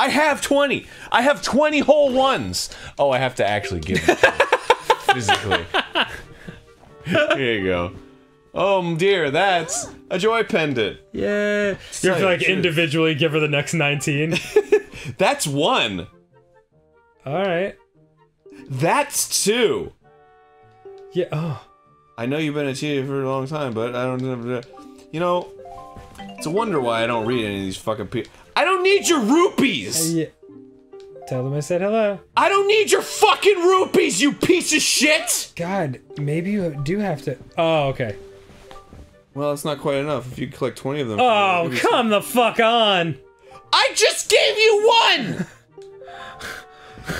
I have 20. I have 20 whole ones. Oh, I have to actually give them physically. Here you go. Oh dear, that's a joy pendant. Yeah. You have to like, individually give her the next 19. That's one. Alright. That's two. Yeah. Oh. I know you've been a cheater for a long time, but I don't. Know. You know, it's a wonder why I don't read any of these fucking people. I don't need your rupees. Uh, yeah. Tell them I said hello. I don't need your fucking rupees, you piece of shit. God, maybe you do have to. Oh, okay. Well, that's not quite enough. If you collect twenty of them. Oh, come the fuck on! I just gave you one.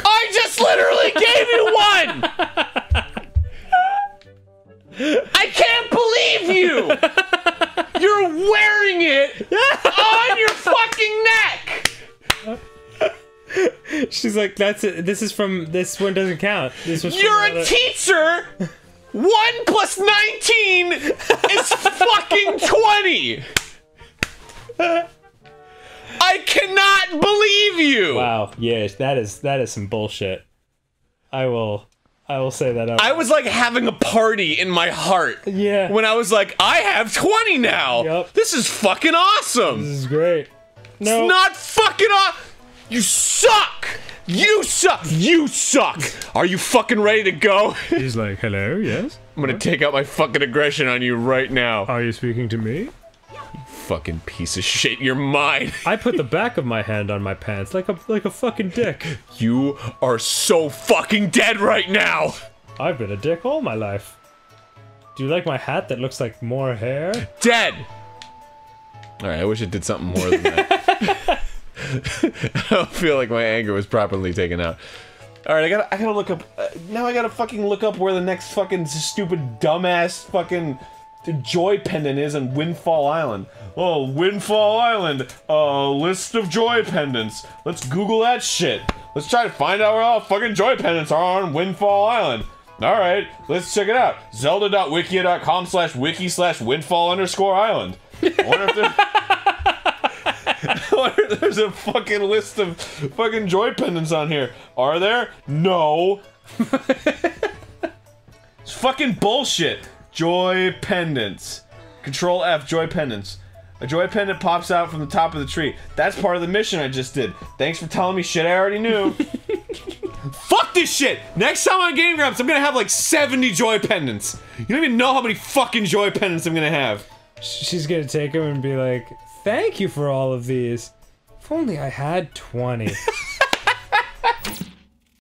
I just literally gave you one. I can't believe you. It on your fucking neck. She's like, that's it. This is from. This one doesn't count. This was. You're a teacher. One plus nineteen is fucking twenty. I cannot believe you. Wow. Yes, that is that is some bullshit. I will. I will say that out. I was like having a party in my heart. Yeah. When I was like, I have 20 now. Yup. This is fucking awesome. This is great. No. It's not fucking aw- You suck. You suck. You suck. Are you fucking ready to go? He's like, hello. Yes. I'm gonna take out my fucking aggression on you right now. Are you speaking to me? Fucking piece of shit. You're mine. I put the back of my hand on my pants like a like a fucking dick. You are so fucking dead right now. I've been a dick all my life. Do you like my hat that looks like more hair? Dead. All right. I wish it did something more than that. I don't feel like my anger was properly taken out. All right, I gotta, I gotta look up. Uh, now I gotta fucking look up where the next fucking stupid dumbass fucking joy pendant is on Windfall Island. Oh, Windfall Island, uh, list of joy pendants. Let's Google that shit. Let's try to find out where all the fucking joy pendants are on Windfall Island. All right, let's check it out. Zelda.wikia.com slash wiki slash windfall underscore island. There's. I wonder if there's a fucking list of fucking joy pendants on here. Are there? No. it's fucking bullshit. Joy pendants. Control F, joy pendants. A joy pendant pops out from the top of the tree. That's part of the mission I just did. Thanks for telling me shit I already knew. Fuck this shit! Next time on Game Grumps, I'm gonna have like 70 joy pendants. You don't even know how many fucking joy pendants I'm gonna have. She's gonna take them and be like, "Thank you for all of these. If only I had 20.